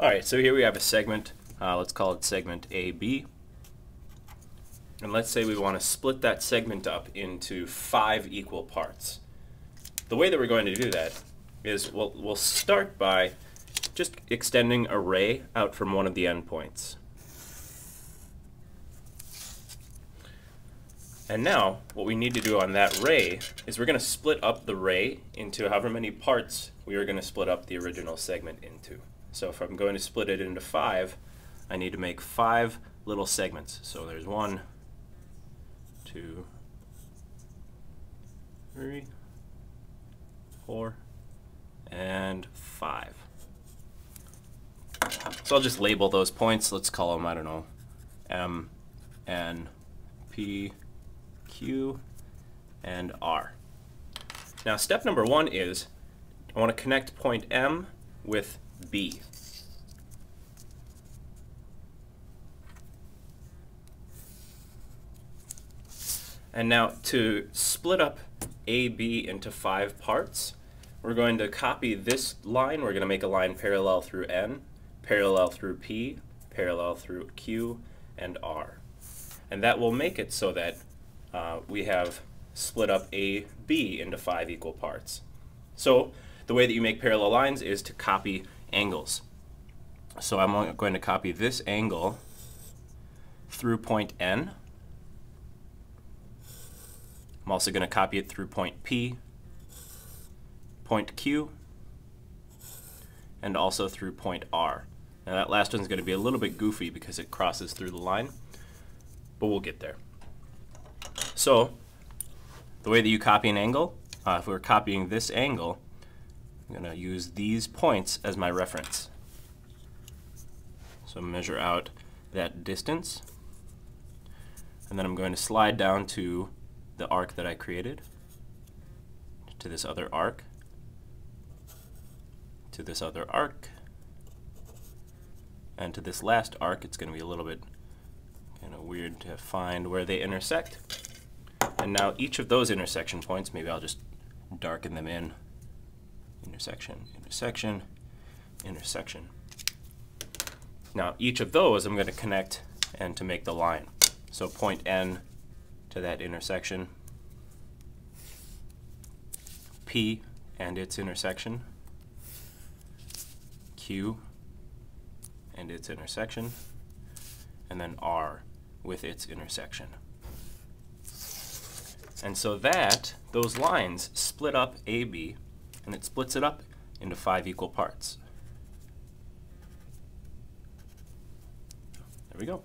Alright, so here we have a segment. Uh, let's call it segment AB. And let's say we want to split that segment up into five equal parts. The way that we're going to do that is we'll, we'll start by just extending a ray out from one of the endpoints. And now, what we need to do on that ray is we're going to split up the ray into however many parts we are going to split up the original segment into. So if I'm going to split it into five, I need to make five little segments. So there's one, two, three, four, and five. So I'll just label those points. Let's call them, I don't know, M, N, P, Q, and R. Now step number one is I want to connect point M with B. And now to split up AB into five parts, we're going to copy this line. We're going to make a line parallel through N, parallel through P, parallel through Q, and R. And that will make it so that uh, we have split up AB into five equal parts. So the way that you make parallel lines is to copy angles. So I'm going to copy this angle through point N. I'm also going to copy it through point P, point Q, and also through point R. Now that last one's going to be a little bit goofy because it crosses through the line, but we'll get there. So the way that you copy an angle, uh, if we're copying this angle, I'm going to use these points as my reference. So measure out that distance, and then I'm going to slide down to the arc that I created, to this other arc, to this other arc, and to this last arc. It's going to be a little bit kind of weird to find where they intersect. And now each of those intersection points, maybe I'll just darken them in. Intersection, intersection, intersection. Now each of those I'm going to connect and to make the line. So point N to that intersection, P and its intersection, Q and its intersection, and then R with its intersection. And so that, those lines split up AB, and it splits it up into five equal parts. There we go.